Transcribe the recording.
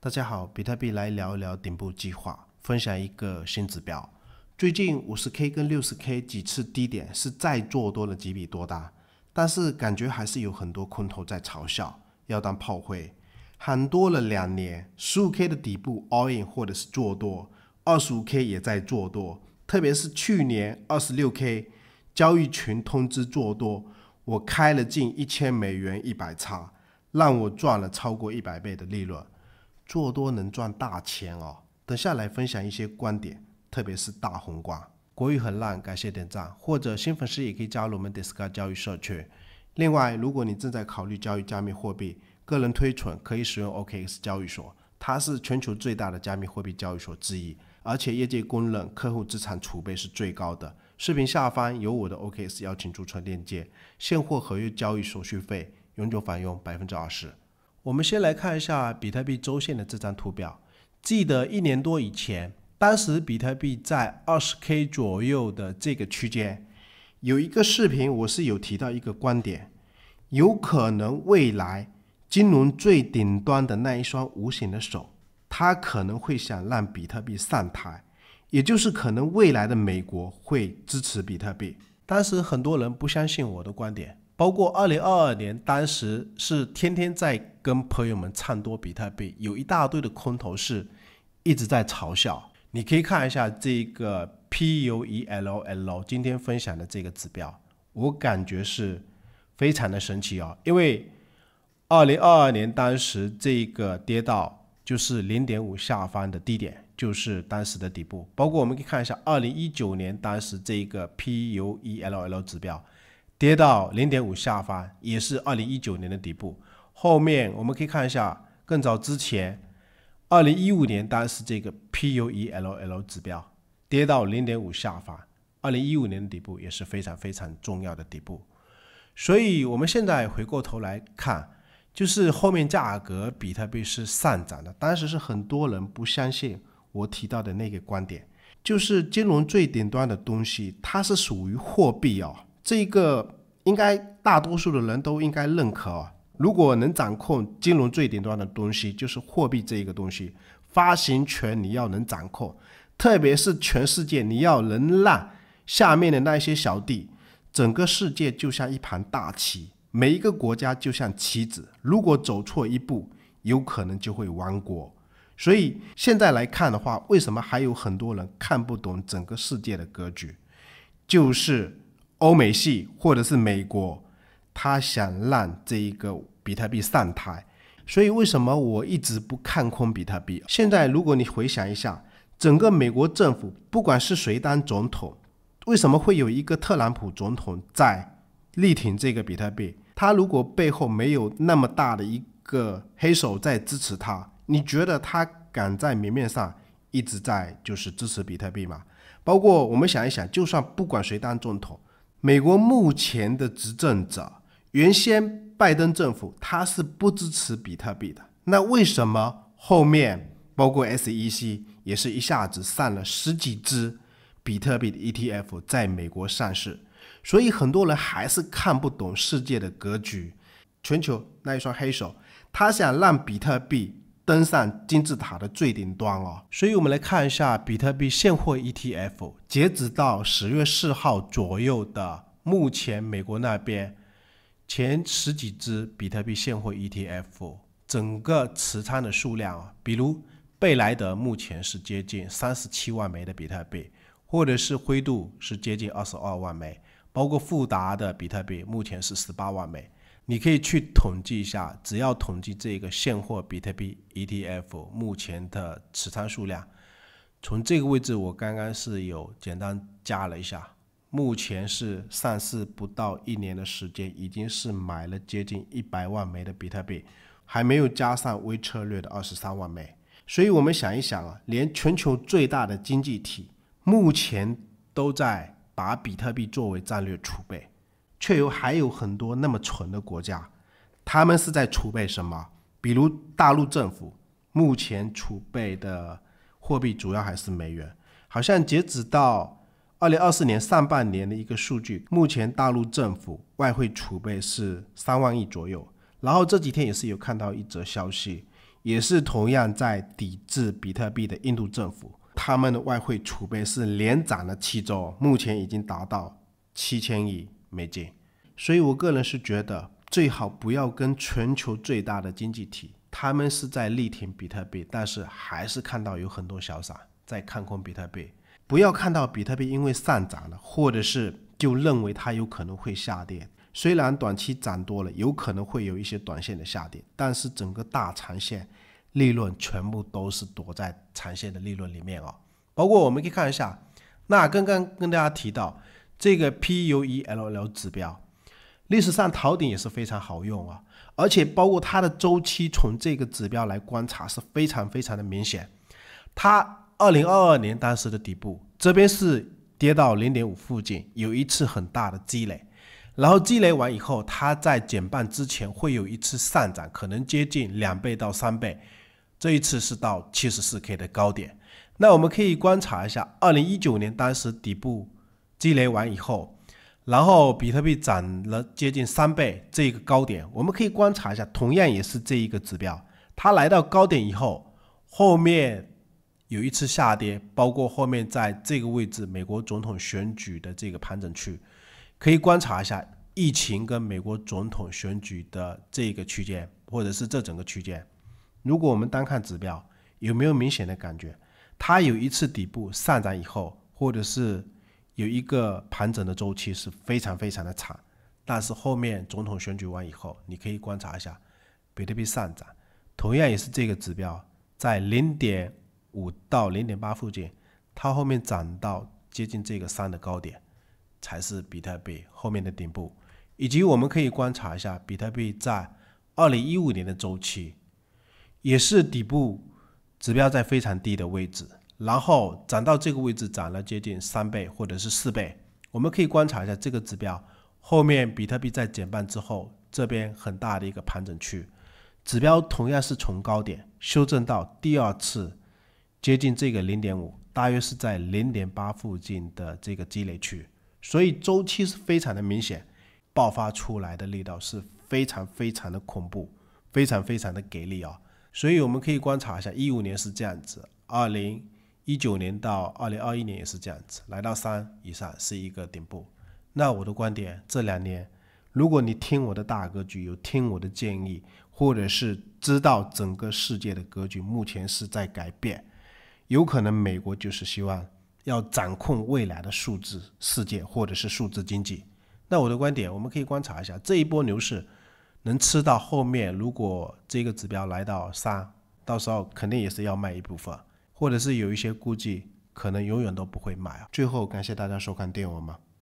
大家好，比特币来聊一聊顶部计划，分享一个新指标。最近五十 K 跟六十 K 几次低点是再做多了几笔多单，但是感觉还是有很多空头在嘲笑，要当炮灰，喊多了两年。十五 K 的底部 all in 或者是做多，二十五 K 也在做多，特别是去年二十六 K 交易群通知做多，我开了近一千美元一百叉，让我赚了超过一百倍的利润。做多能赚大钱哦！等下来分享一些观点，特别是大宏观。国语很烂，感谢点赞，或者新粉丝也可以加入我们 Discord 交易社区。另外，如果你正在考虑交易加密货币，个人推存可以使用 OKX 交易所，它是全球最大的加密货币交易所之一，而且业界公认客户资产储备是最高的。视频下方有我的 OKX 邀请注册链接，现货合约交易手续费永久返佣百分之二十。我们先来看一下比特币周线的这张图表。记得一年多以前，当时比特币在二十 K 左右的这个区间，有一个视频，我是有提到一个观点，有可能未来金融最顶端的那一双无形的手，它可能会想让比特币上台，也就是可能未来的美国会支持比特币。当时很多人不相信我的观点。包括二零二二年，当时是天天在跟朋友们唱多比特币，有一大堆的空头是一直在嘲笑。你可以看一下这个 P U E L L 今天分享的这个指标，我感觉是非常的神奇哦。因为二零二二年当时这个跌到就是零点五下方的低点，就是当时的底部。包括我们可以看一下二零一九年当时这个 P U E L L 指标。跌到零点五下方，也是二零一九年的底部。后面我们可以看一下，更早之前，二零一五年当时这个 P U E L L 指标跌到零点五下方，二零一五年的底部也是非常非常重要的底部。所以，我们现在回过头来看，就是后面价格比特币是上涨的。当时是很多人不相信我提到的那个观点，就是金融最顶端的东西，它是属于货币哦。这个应该大多数的人都应该认可啊。如果能掌控金融最顶端的东西，就是货币这一个东西，发行权你要能掌控，特别是全世界你要能让下面的那些小弟，整个世界就像一盘大棋，每一个国家就像棋子，如果走错一步，有可能就会亡国。所以现在来看的话，为什么还有很多人看不懂整个世界的格局，就是。欧美系或者是美国，他想让这一个比特币上台，所以为什么我一直不看空比特币？现在如果你回想一下，整个美国政府不管是谁当总统，为什么会有一个特朗普总统在力挺这个比特币？他如果背后没有那么大的一个黑手在支持他，你觉得他敢在明面上一直在就是支持比特币吗？包括我们想一想，就算不管谁当总统。美国目前的执政者，原先拜登政府他是不支持比特币的。那为什么后面包括 SEC 也是一下子上了十几只比特币的 ETF 在美国上市？所以很多人还是看不懂世界的格局。全球那一双黑手，他想让比特币登上金字塔的最顶端哦。所以我们来看一下比特币现货 ETF。截止到十月四号左右的，目前美国那边前十几只比特币现货 ETF 整个持仓的数量啊，比如贝莱德目前是接近三十七万枚的比特币，或者是灰度是接近二十二万枚，包括富达的比特币目前是十八万枚。你可以去统计一下，只要统计这个现货比特币 ETF 目前的持仓数量。从这个位置，我刚刚是有简单加了一下，目前是上市不到一年的时间，已经是买了接近一百万枚的比特币，还没有加上微策略的二十三万枚。所以我们想一想啊，连全球最大的经济体目前都在把比特币作为战略储备，却有还有很多那么蠢的国家，他们是在储备什么？比如大陆政府目前储备的。货币主要还是美元，好像截止到二零二四年上半年的一个数据，目前大陆政府外汇储备是三万亿左右。然后这几天也是有看到一则消息，也是同样在抵制比特币的印度政府，他们的外汇储备是连涨了七周，目前已经达到七千亿美金。所以我个人是觉得，最好不要跟全球最大的经济体，他们是在力挺比特币，但是还是看到有很多小散在看空比特币。不要看到比特币因为上涨了，或者是就认为它有可能会下跌。虽然短期涨多了，有可能会有一些短线的下跌，但是整个大长线利润全部都是躲在长线的利润里面哦。包括我们可以看一下，那刚刚跟大家提到这个 PUELL 指标，历史上逃顶也是非常好用啊，而且包括它的周期，从这个指标来观察是非常非常的明显，它。二零二二年当时的底部这边是跌到零点五附近，有一次很大的积累，然后积累完以后，它在减半之前会有一次上涨，可能接近两倍到三倍。这一次是到七十四 K 的高点。那我们可以观察一下，二零一九年当时底部积累完以后，然后比特币涨了接近三倍，这个高点我们可以观察一下，同样也是这一个指标，它来到高点以后，后面。有一次下跌，包括后面在这个位置，美国总统选举的这个盘整区，可以观察一下疫情跟美国总统选举的这个区间，或者是这整个区间。如果我们单看指标，有没有明显的感觉？它有一次底部上涨以后，或者是有一个盘整的周期是非常非常的长，但是后面总统选举完以后，你可以观察一下比特币上涨，同样也是这个指标在零点。五到零点八附近，它后面涨到接近这个三的高点，才是比特币后面的顶部。以及我们可以观察一下，比特币在二零一五年的周期，也是底部指标在非常低的位置，然后涨到这个位置涨了接近三倍或者是四倍。我们可以观察一下这个指标后面，比特币在减半之后，这边很大的一个盘整区，指标同样是从高点修正到第二次。接近这个零点五，大约是在零点八附近的这个积累区，所以周期是非常的明显，爆发出来的力道是非常非常的恐怖，非常非常的给力啊！所以我们可以观察一下，一五年是这样子，二零一九年到二零二一年也是这样子，来到三以上是一个顶部。那我的观点，这两年，如果你听我的大格局，有听我的建议，或者是知道整个世界的格局目前是在改变。有可能美国就是希望要掌控未来的数字世界或者是数字经济。那我的观点，我们可以观察一下这一波牛市能吃到后面，如果这个指标来到三，到时候肯定也是要卖一部分，或者是有一些估计可能永远都不会买啊。最后感谢大家收看电文吗？